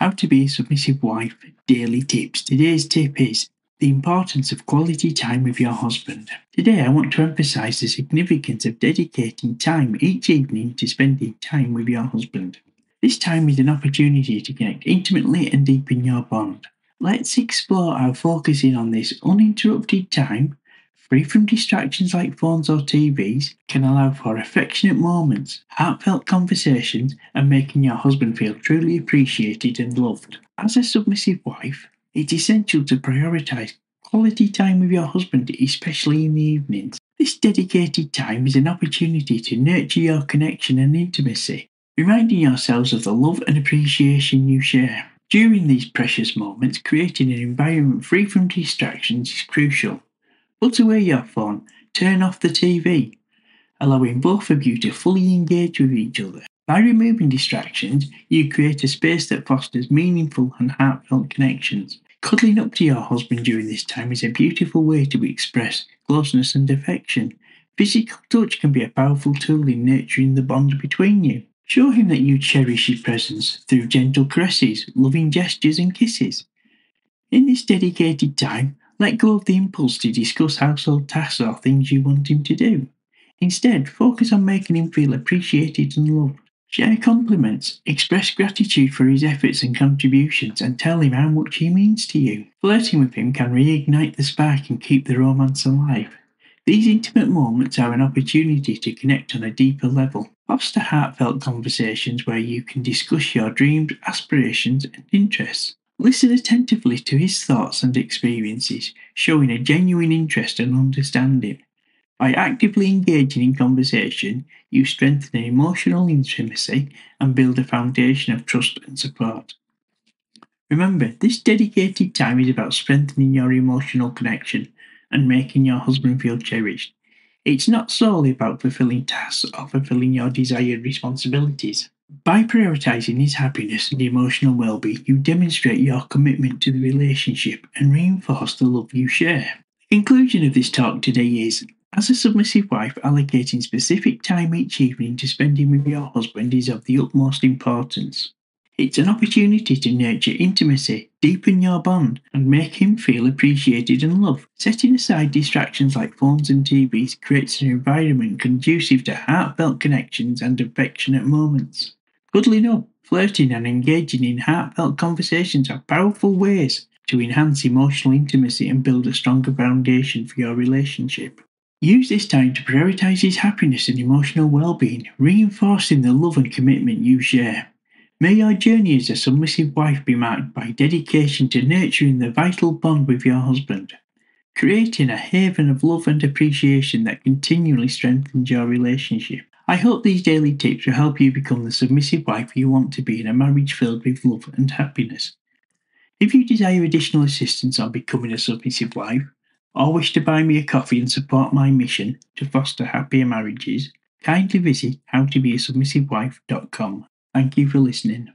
How to be a submissive wife daily tips. Today's tip is the importance of quality time with your husband. Today, I want to emphasize the significance of dedicating time each evening to spending time with your husband. This time is an opportunity to connect intimately and deepen your bond. Let's explore how focusing on this uninterrupted time free from distractions like phones or TVs, can allow for affectionate moments, heartfelt conversations, and making your husband feel truly appreciated and loved. As a submissive wife, it's essential to prioritize quality time with your husband, especially in the evenings. This dedicated time is an opportunity to nurture your connection and intimacy, reminding yourselves of the love and appreciation you share. During these precious moments, creating an environment free from distractions is crucial. Put away your phone, turn off the TV, allowing both of you to fully engage with each other. By removing distractions, you create a space that fosters meaningful and heartfelt connections. Cuddling up to your husband during this time is a beautiful way to express closeness and affection. Physical touch can be a powerful tool in nurturing the bond between you. Show him that you cherish his presence through gentle caresses, loving gestures, and kisses. In this dedicated time, let go of the impulse to discuss household tasks or things you want him to do. Instead, focus on making him feel appreciated and loved. Share compliments, express gratitude for his efforts and contributions, and tell him how much he means to you. Flirting with him can reignite the spark and keep the romance alive. These intimate moments are an opportunity to connect on a deeper level. Foster heartfelt conversations where you can discuss your dreams, aspirations, and interests. Listen attentively to his thoughts and experiences, showing a genuine interest and understanding. By actively engaging in conversation, you strengthen emotional intimacy and build a foundation of trust and support. Remember, this dedicated time is about strengthening your emotional connection and making your husband feel cherished. It's not solely about fulfilling tasks or fulfilling your desired responsibilities. By prioritizing his happiness and emotional well being, you demonstrate your commitment to the relationship and reinforce the love you share. The conclusion of this talk today is as a submissive wife, allocating specific time each evening to spending with your husband is of the utmost importance. It's an opportunity to nurture intimacy, deepen your bond, and make him feel appreciated and loved. Setting aside distractions like phones and TVs creates an environment conducive to heartfelt connections and affectionate moments. Cuddling up, flirting, and engaging in heartfelt conversations are powerful ways to enhance emotional intimacy and build a stronger foundation for your relationship. Use this time to prioritize his happiness and emotional well being, reinforcing the love and commitment you share. May your journey as a submissive wife be marked by dedication to nurturing the vital bond with your husband, creating a haven of love and appreciation that continually strengthens your relationship. I hope these daily tips will help you become the submissive wife you want to be in a marriage filled with love and happiness. If you desire additional assistance on becoming a submissive wife, or wish to buy me a coffee and support my mission to foster happier marriages, kindly visit howtobeasubmissivewife.com. Thank you for listening.